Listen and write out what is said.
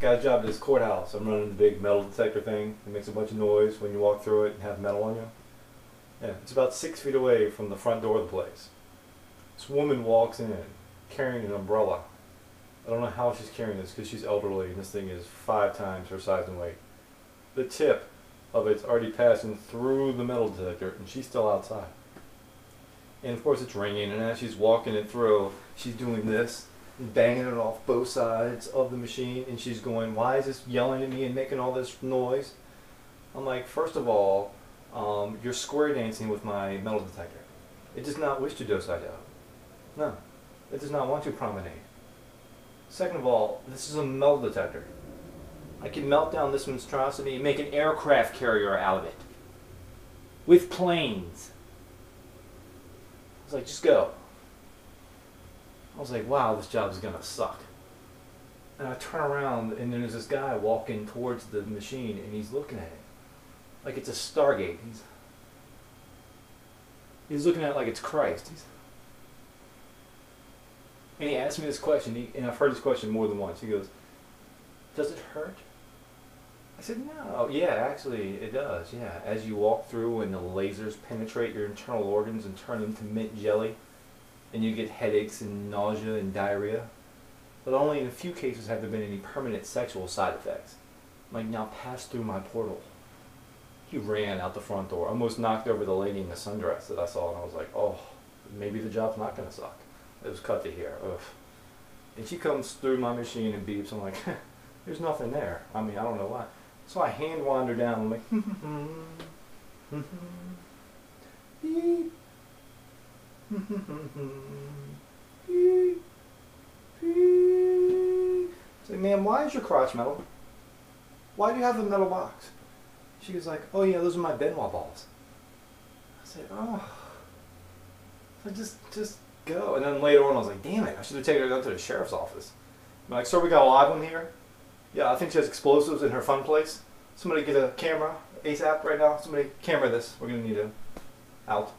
guy's job at this courthouse. I'm running the big metal detector thing. It makes a bunch of noise when you walk through it and have metal on you. Yeah, it's about six feet away from the front door of the place. This woman walks in carrying an umbrella. I don't know how she's carrying this because she's elderly and this thing is five times her size and weight. The tip of it's already passing through the metal detector and she's still outside. And of course it's ringing and as she's walking it through, she's doing this banging it off both sides of the machine and she's going, why is this yelling at me and making all this noise? I'm like, first of all, um, you're square dancing with my metal detector. It does not wish to do-si-do. No, it does not want to promenade. Second of all, this is a metal detector. I can melt down this monstrosity and make an aircraft carrier out of it. With planes. I was like, just go. I was like, wow, this job is gonna suck. And I turn around and there's this guy walking towards the machine and he's looking at it. Like it's a Stargate. He's He's looking at it like it's Christ. He's, and he asked me this question, he, and I've heard this question more than once. He goes, Does it hurt? I said, No. Oh, yeah, actually, it does. Yeah. As you walk through and the lasers penetrate your internal organs and turn them to mint jelly, and you get headaches and nausea and diarrhea. But only in a few cases have there been any permanent sexual side effects. Like, now pass through my portal. He ran out the front door, almost knocked over the lady in the sundress that I saw, and I was like, oh, maybe the job's not going to suck. It was cut to here. Ugh. And she comes through my machine and beeps. I'm like, there's nothing there. I mean, I don't know why. So I hand wander down. I'm like, mm-hmm. Mm-hmm. Mm-hmm. Beep. Say, ma'am, why is your crotch metal? Why do you have a metal box? She was like, oh yeah, those are my Ben Wa balls. I said, oh. So just, just go. And then later on, I was like, damn it, I should have taken her down to the sheriff's office. I'm like, sir, we got a live one here. Yeah, I think she has explosives in her fun place. Somebody get a camera ASAP right now. Somebody camera this. We're gonna need it out.